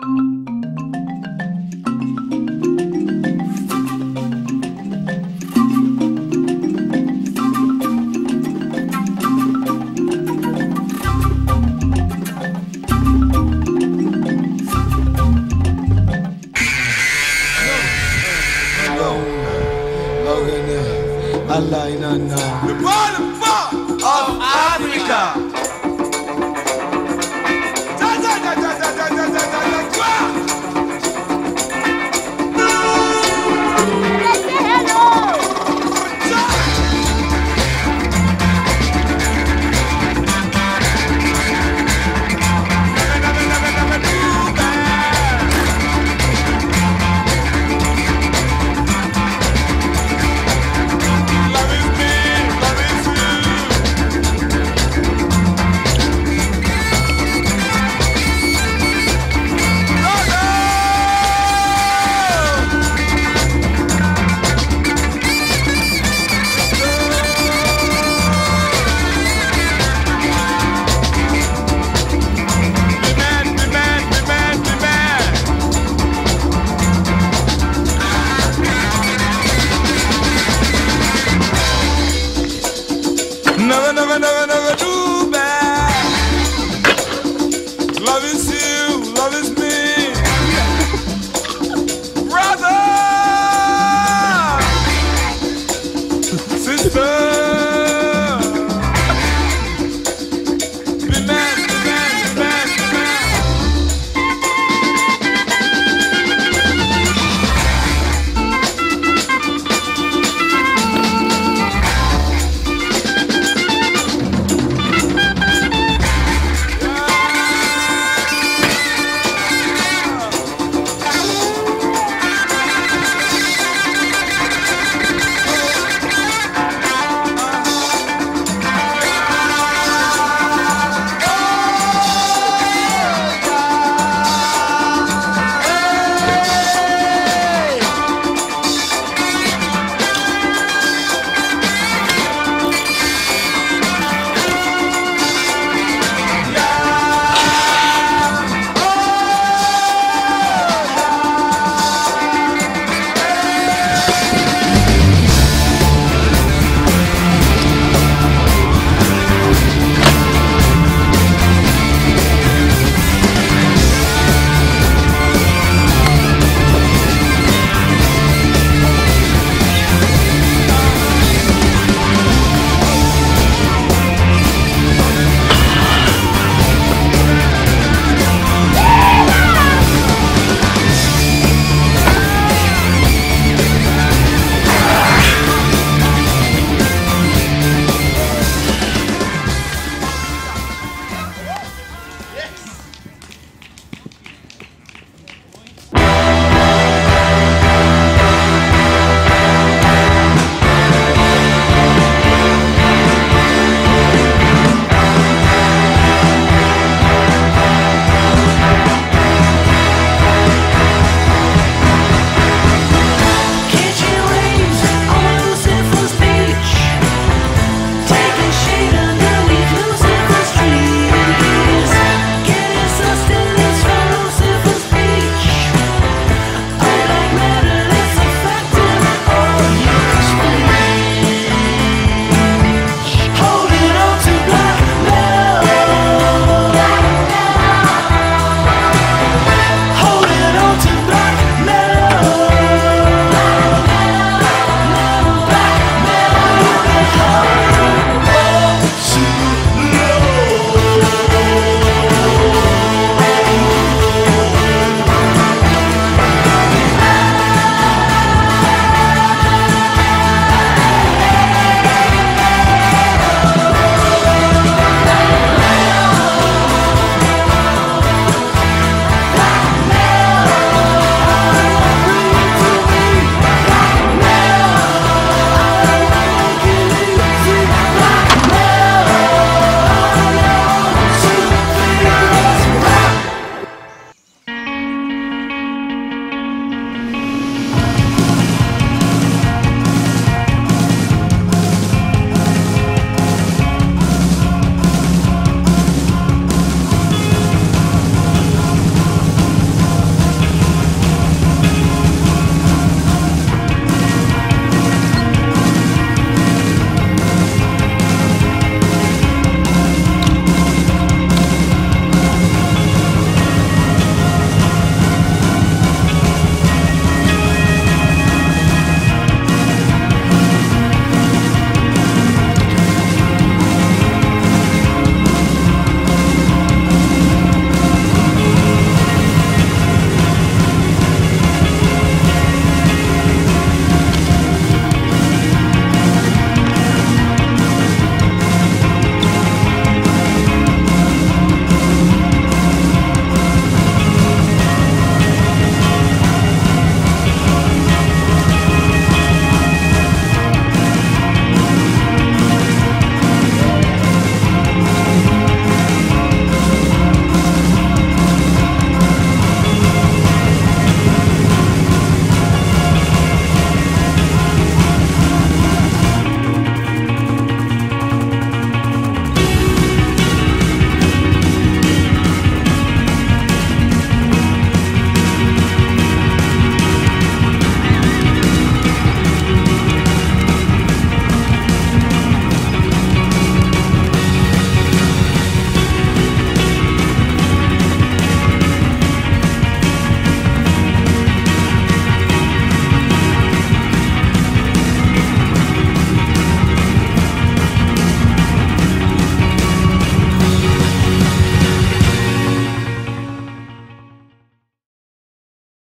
you